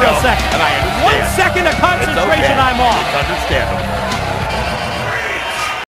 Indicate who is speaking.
Speaker 1: for a second. And I. One second of concentration, okay. I'm off. It's understandable.